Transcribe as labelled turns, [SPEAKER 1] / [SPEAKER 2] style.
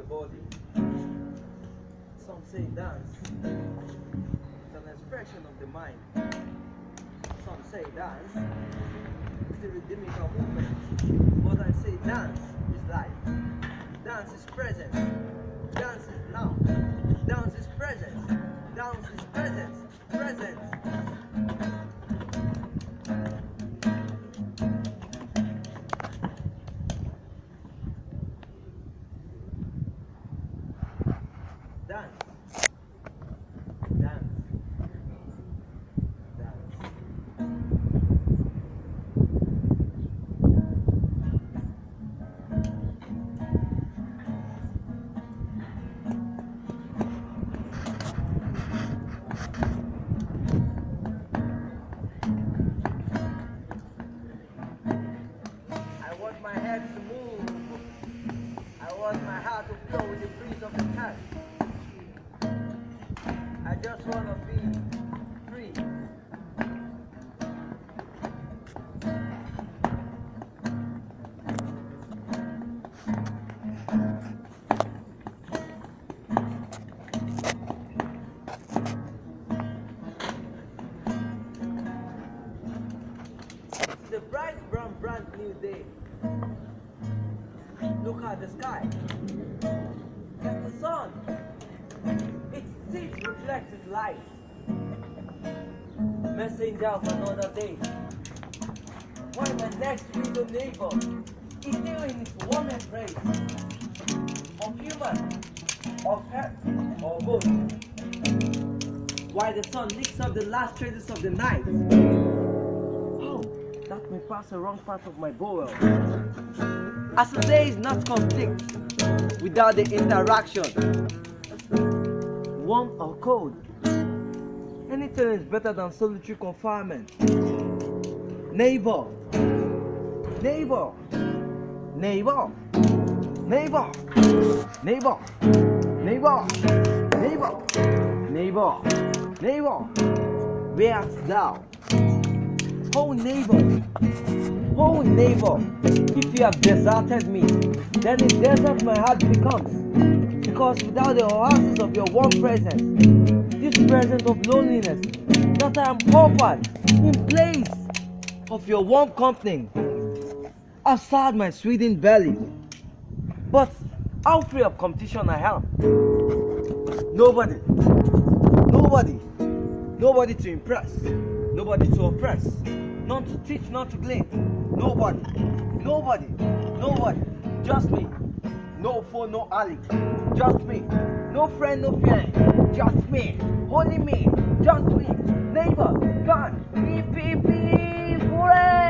[SPEAKER 1] body. Some say dance is an expression of the mind. Some say dance is a rhythmical movement. But I say dance is life. Dance is presence. To flow with the breeze of the cat. I just want to be free. Bright, brand new day. Look at the sky. It's the sun. It sees reflected light. Messenger of another day. Why my next window neighbor is still in his warm embrace of human, of earth, or both. Why the sun licks up the last traces of the night. Oh, that may pass the wrong part of my bowel. As the day is not complete without the interaction, warm or cold. Anything is better than solitary confinement. Neighbor, neighbor, neighbor, neighbor, neighbor, neighbor, neighbor, neighbor, neighbor, where art thou? Oh neighbor, oh neighbor, if you have deserted me, then a desert my heart becomes. Because without the oasis of your warm presence, this presence of loneliness, that I am offered in place of your warm company, sad my sweetened belly. But how free of competition I am. Nobody, nobody, nobody to impress, nobody to oppress, none to teach, none to glean. Nobody, nobody, nobody, just me. No phone, no ally, just me. No friend, no fear, just me. Only me, just me. Neighbor, gone. Beep, beep, beep.